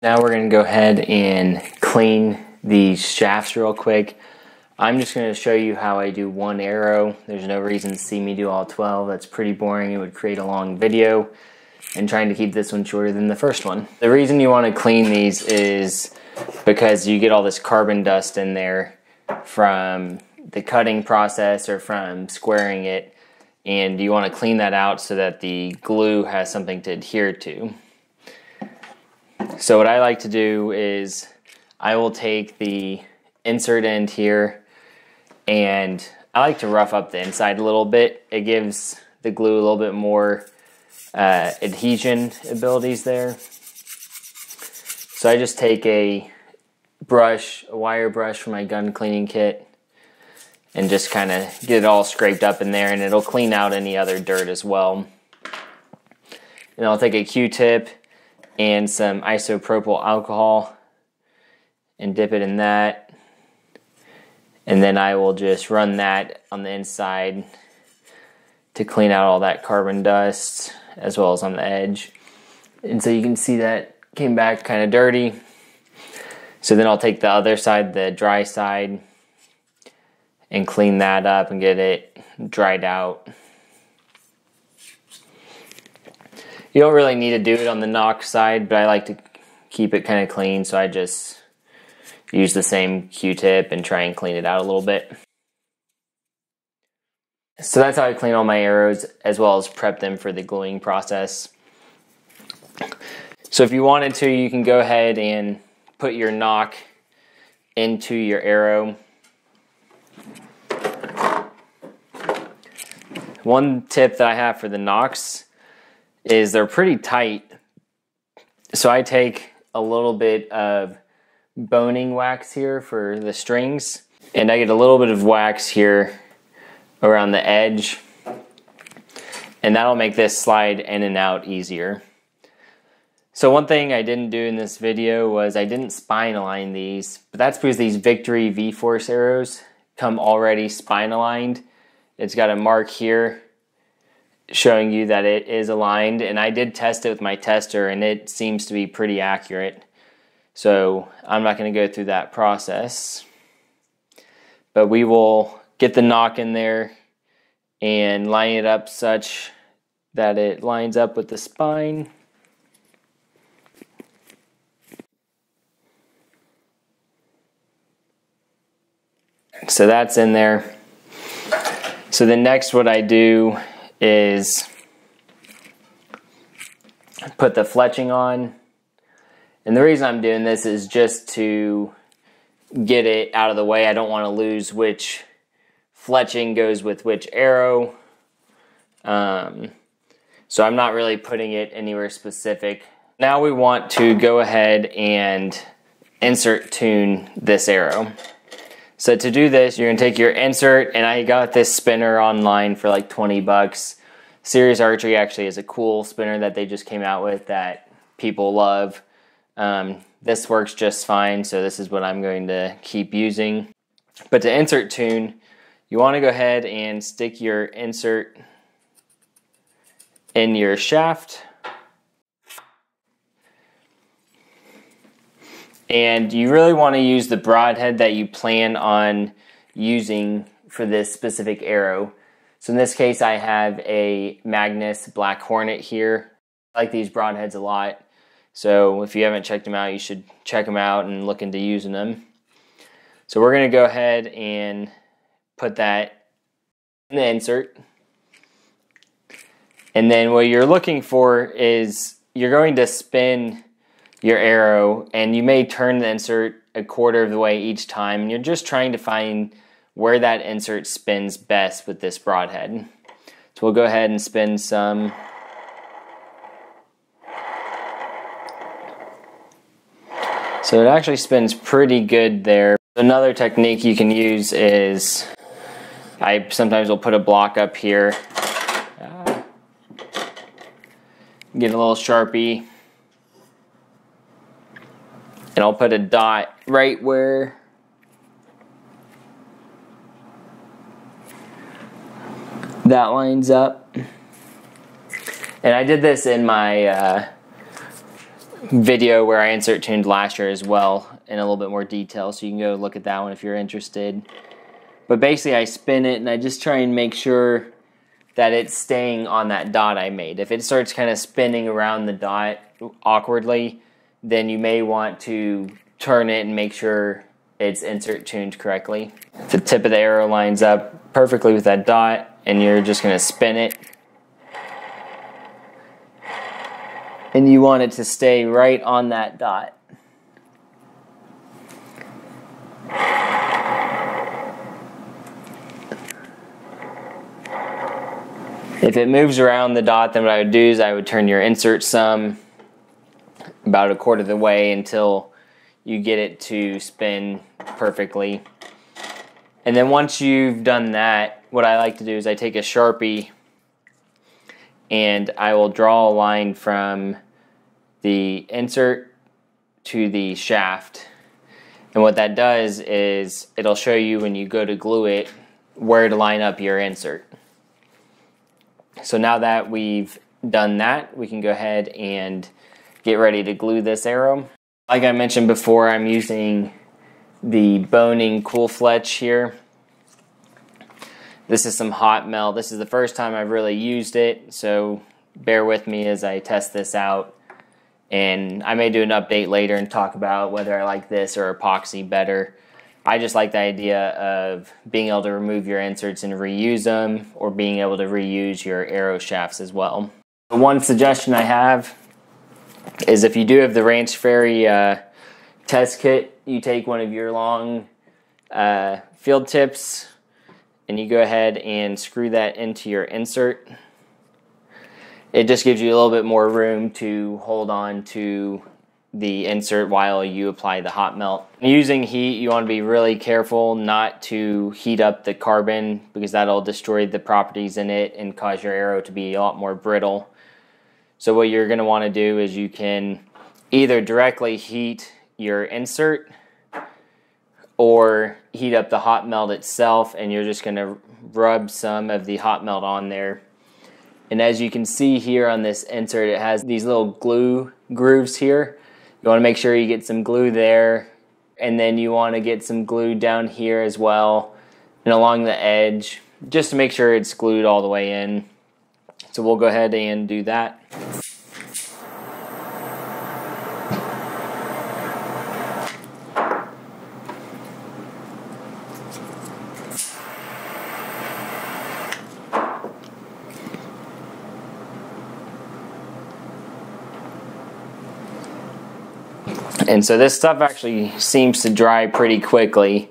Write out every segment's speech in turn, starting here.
Now we're going to go ahead and clean these shafts real quick. I'm just going to show you how I do one arrow. There's no reason to see me do all 12. That's pretty boring. It would create a long video and trying to keep this one shorter than the first one. The reason you want to clean these is because you get all this carbon dust in there from the cutting process or from squaring it and you want to clean that out so that the glue has something to adhere to. So what I like to do is I will take the insert end here and I like to rough up the inside a little bit. It gives the glue a little bit more uh, adhesion abilities there. So I just take a brush, a wire brush from my gun cleaning kit, and just kind of get it all scraped up in there, and it'll clean out any other dirt as well. And I'll take a Q-tip and some isopropyl alcohol and dip it in that. And then I will just run that on the inside to clean out all that carbon dust as well as on the edge. And so you can see that came back kind of dirty. So then I'll take the other side, the dry side, and clean that up and get it dried out. You don't really need to do it on the nock side, but I like to keep it kind of clean, so I just use the same Q-tip and try and clean it out a little bit. So that's how I clean all my arrows as well as prep them for the gluing process. So if you wanted to, you can go ahead and put your nock into your arrow. One tip that I have for the nocks is they're pretty tight. So I take a little bit of Bohning wax here for the strings and I get a little bit of wax here around the edge and that'll make this slide in and out easier. So one thing I didn't do in this video was I didn't spine align these, but that's because these Victory V-Force arrows come already spine aligned. It's got a mark here showing you that it is aligned and I did test it with my tester and it seems to be pretty accurate. So I'm not going to go through that process. But we will get the nock in there and line it up such that it lines up with the spine. So that's in there. So the next what I do is put the fletching on. And the reason I'm doing this is just to get it out of the way. I don't want to lose which fletching goes with which arrow. Um, so I'm not really putting it anywhere specific. Now we want to go ahead and insert tune this arrow. So to do this, you're gonna take your insert, and I got this spinner online for like 20 bucks. Series Archery actually is a cool spinner that they just came out with that people love. Um, this works just fine, so this is what I'm going to keep using. But to insert tune, you want to go ahead and stick your insert in your shaft. And you really want to use the broadhead that you plan on using for this specific arrow. So in this case, I have a Magnus Black Hornet here. I like these broadheads a lot. So if you haven't checked them out, you should check them out and look into using them. So we're going to go ahead and put that in the insert. And then what you're looking for is you're going to spin your arrow and you may turn the insert a quarter of the way each time. And you're just trying to find where that insert spins best with this broadhead. So we'll go ahead and spin some. So it actually spins pretty good there. Another technique you can use is I sometimes will put a block up here. Uh, get a little Sharpie and I'll put a dot right where that lines up. And I did this in my uh, video where I insert tuned last year as well in a little bit more detail, so you can go look at that one if you're interested. But basically, I spin it and I just try and make sure that it's staying on that dot I made. If it starts kind of spinning around the dot awkwardly, then you may want to turn it and make sure it's insert tuned correctly. The tip of the arrow lines up perfectly with that dot, and you're just going to spin it. And you want it to stay right on that dot. If it moves around the dot, then what I would do is I would turn your insert some about a quarter of the way until you get it to spin perfectly. And then once you've done that, what I like to do is I take a Sharpie and I will draw a line from the insert to the shaft. And what that does is it'll show you when you go to glue it where to line up your insert. So now that we've done that, we can go ahead and get ready to glue this arrow. Like I mentioned before, I'm using the Bohning Cool Fletch here. This is some hot melt. This is the first time I've really used it, so bear with me as I test this out. And I may do an update later and talk about whether I like this or epoxy better. I just like the idea of being able to remove your inserts and reuse them or being able to reuse your arrow shafts as well. One suggestion I have is if you do have the Ranch Fairy uh, test kit, you take one of your long uh, field tips and you go ahead and screw that into your insert. It just gives you a little bit more room to hold on to the insert while you apply the hot melt. Using heat, you want to be really careful not to heat up the carbon because that'll destroy the properties in it and cause your arrow to be a lot more brittle. So what you're going to want to do is you can either directly heat your insert or heat up the hot melt itself and you're just going to rub some of the hot melt on there. And as you can see here on this insert, it has these little glue grooves here you want to make sure you get some glue there, and then you want to get some glue down here as well and along the edge just to make sure it's glued all the way in. So we'll go ahead and do that. And so this stuff actually seems to dry pretty quickly.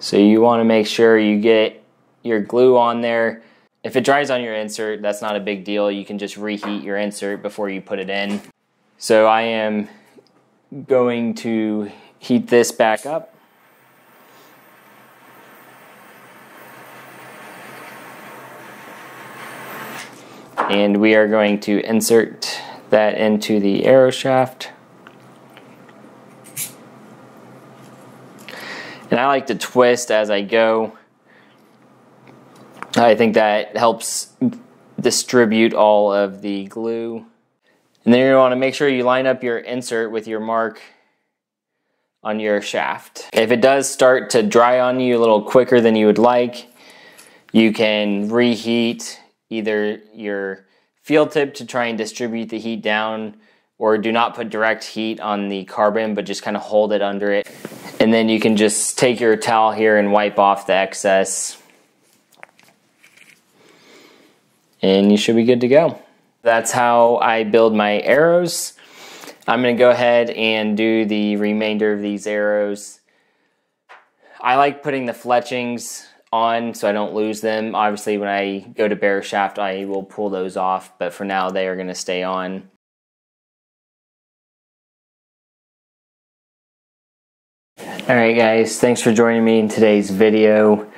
So you want to make sure you get your glue on there. If it dries on your insert, that's not a big deal. You can just reheat your insert before you put it in. So I am going to heat this back up. And we are going to insert that into the arrow shaft. And I like to twist as I go. I think that helps distribute all of the glue. And then you want to make sure you line up your insert with your mark on your shaft. If it does start to dry on you a little quicker than you would like, you can reheat either your field tip to try and distribute the heat down or do not put direct heat on the carbon but just kind of hold it under it and then you can just take your towel here and wipe off the excess. And you should be good to go. That's how I build my arrows. I'm going to go ahead and do the remainder of these arrows. I like putting the fletchings on so I don't lose them. Obviously, when I go to bare shaft, I will pull those off, but for now, they are going to stay on. Alright guys, thanks for joining me in today's video.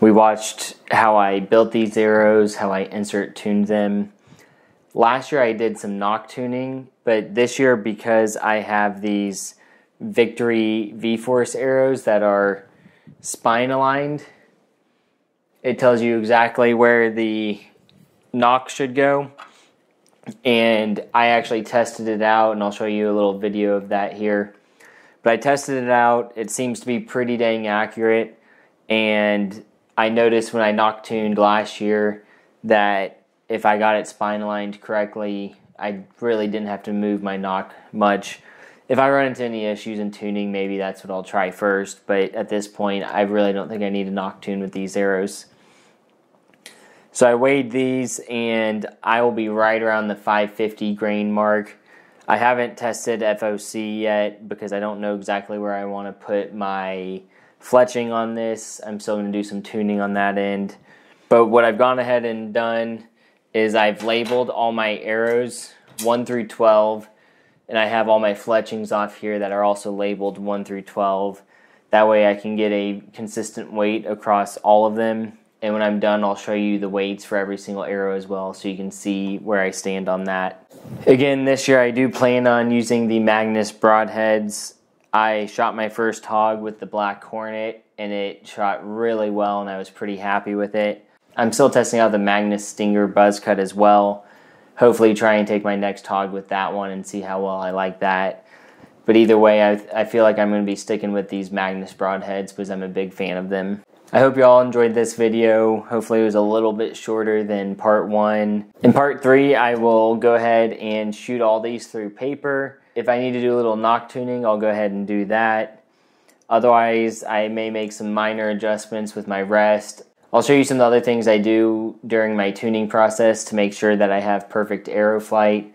We watched how I built these arrows, how I insert tuned them. Last year I did some nock tuning, but this year because I have these Victory V-Force arrows that are spine aligned, it tells you exactly where the nock should go. and I actually tested it out, and I'll show you a little video of that here. But I tested it out. It seems to be pretty dang accurate, and I noticed when I nock tuned last year that if I got it spine aligned correctly, I really didn't have to move my nock much. If I run into any issues in tuning, maybe that's what I'll try first. But at this point, I really don't think I need a nock tune with these arrows. So I weighed these and I will be right around the 550 grain mark. I haven't tested FOC yet because I don't know exactly where I want to put my fletching on this. I'm still going to do some tuning on that end. But what I've gone ahead and done is I've labeled all my arrows 1 through 12 and I have all my fletchings off here that are also labeled 1 through 12. That way I can get a consistent weight across all of them and when I'm done, I'll show you the weights for every single arrow as well so you can see where I stand on that. Again, this year I do plan on using the Magnus broadheads. I shot my first hog with the Black Hornet and it shot really well and I was pretty happy with it. I'm still testing out the Magnus Stinger buzz cut as well. Hopefully try and take my next hog with that one and see how well I like that. But either way, I, I feel like I'm going to be sticking with these Magnus broadheads because I'm a big fan of them. I hope you all enjoyed this video. Hopefully it was a little bit shorter than part one. In part three, I will go ahead and shoot all these through paper. If I need to do a little nock tuning, I'll go ahead and do that. Otherwise, I may make some minor adjustments with my rest. I'll show you some of the other things I do during my tuning process to make sure that I have perfect arrow flight.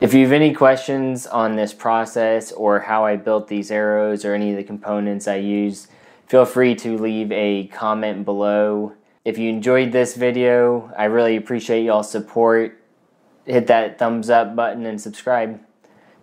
If you have any questions on this process or how I built these arrows or any of the components I use, feel free to leave a comment below. If you enjoyed this video, I really appreciate y'all's support. Hit that thumbs up button and subscribe.